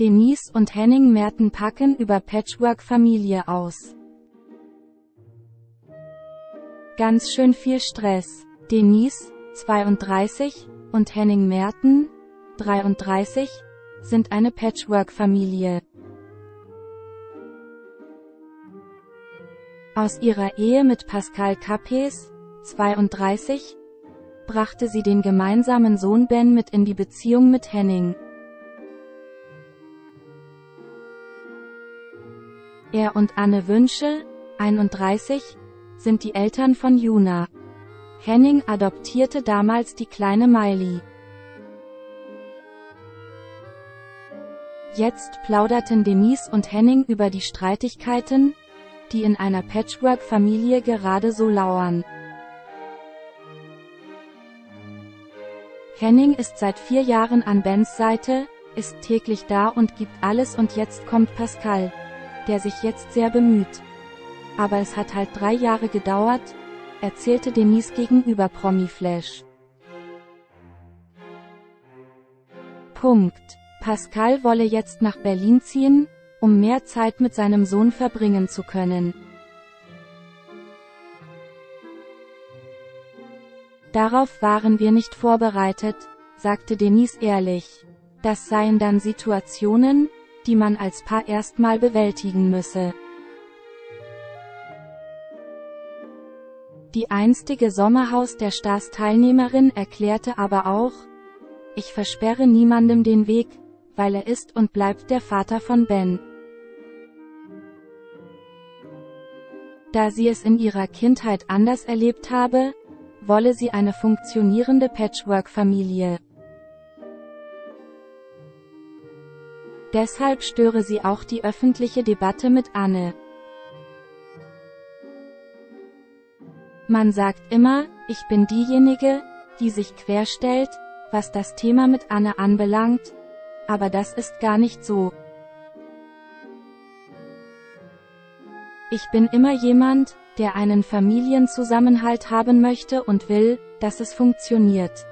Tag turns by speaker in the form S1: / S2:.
S1: Denise und Henning Merten packen über Patchwork-Familie aus. Ganz schön viel Stress. Denise, 32, und Henning Merten, 33, sind eine Patchwork-Familie. Aus ihrer Ehe mit Pascal Capes, 32, brachte sie den gemeinsamen Sohn Ben mit in die Beziehung mit Henning. Er und Anne Wünsche, 31, sind die Eltern von Juna. Henning adoptierte damals die kleine Miley. Jetzt plauderten Denise und Henning über die Streitigkeiten, die in einer Patchwork-Familie gerade so lauern. Henning ist seit vier Jahren an Bens Seite, ist täglich da und gibt alles und jetzt kommt Pascal der sich jetzt sehr bemüht. Aber es hat halt drei Jahre gedauert, erzählte Denise gegenüber Promiflash. Punkt. Pascal wolle jetzt nach Berlin ziehen, um mehr Zeit mit seinem Sohn verbringen zu können. Darauf waren wir nicht vorbereitet, sagte Denise ehrlich. Das seien dann Situationen, die man als Paar erstmal bewältigen müsse. Die einstige Sommerhaus der Stars-Teilnehmerin erklärte aber auch, ich versperre niemandem den Weg, weil er ist und bleibt der Vater von Ben. Da sie es in ihrer Kindheit anders erlebt habe, wolle sie eine funktionierende Patchwork-Familie. Deshalb störe sie auch die öffentliche Debatte mit Anne. Man sagt immer, ich bin diejenige, die sich querstellt, was das Thema mit Anne anbelangt, aber das ist gar nicht so. Ich bin immer jemand, der einen Familienzusammenhalt haben möchte und will, dass es funktioniert.